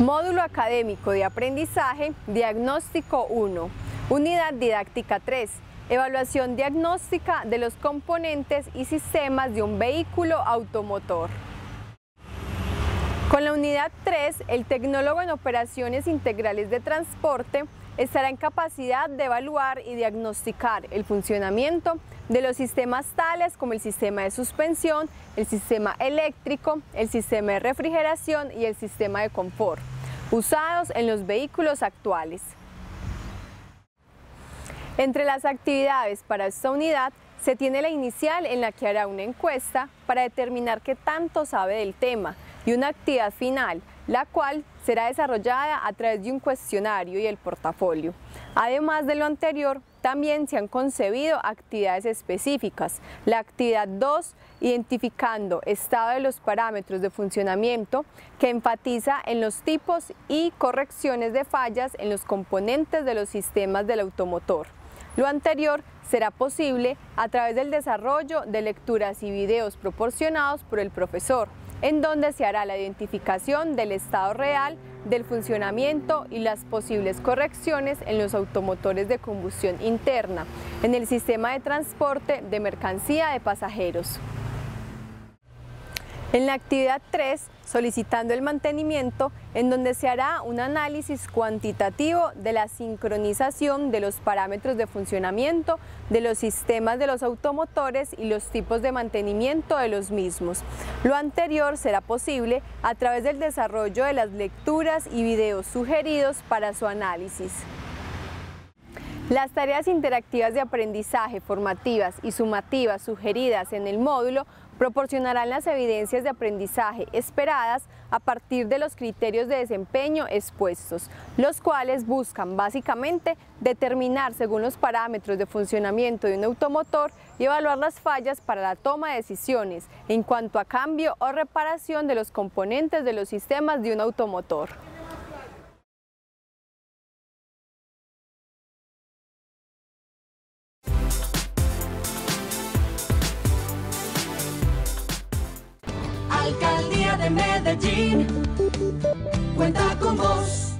Módulo académico de aprendizaje, diagnóstico 1, unidad didáctica 3, evaluación diagnóstica de los componentes y sistemas de un vehículo automotor. Con la unidad 3, el tecnólogo en operaciones integrales de transporte estará en capacidad de evaluar y diagnosticar el funcionamiento de los sistemas tales como el sistema de suspensión, el sistema eléctrico, el sistema de refrigeración y el sistema de confort, usados en los vehículos actuales. Entre las actividades para esta unidad se tiene la inicial en la que hará una encuesta para determinar qué tanto sabe del tema y una actividad final, la cual será desarrollada a través de un cuestionario y el portafolio. Además de lo anterior, también se han concebido actividades específicas. La actividad 2, identificando estado de los parámetros de funcionamiento, que enfatiza en los tipos y correcciones de fallas en los componentes de los sistemas del automotor. Lo anterior será posible a través del desarrollo de lecturas y videos proporcionados por el profesor, en donde se hará la identificación del estado real del funcionamiento y las posibles correcciones en los automotores de combustión interna, en el sistema de transporte de mercancía de pasajeros. En la actividad 3, solicitando el mantenimiento, en donde se hará un análisis cuantitativo de la sincronización de los parámetros de funcionamiento de los sistemas de los automotores y los tipos de mantenimiento de los mismos. Lo anterior será posible a través del desarrollo de las lecturas y videos sugeridos para su análisis. Las tareas interactivas de aprendizaje formativas y sumativas sugeridas en el módulo proporcionarán las evidencias de aprendizaje esperadas a partir de los criterios de desempeño expuestos, los cuales buscan básicamente determinar según los parámetros de funcionamiento de un automotor y evaluar las fallas para la toma de decisiones en cuanto a cambio o reparación de los componentes de los sistemas de un automotor. Alcaldía de Medellín cuenta con vos.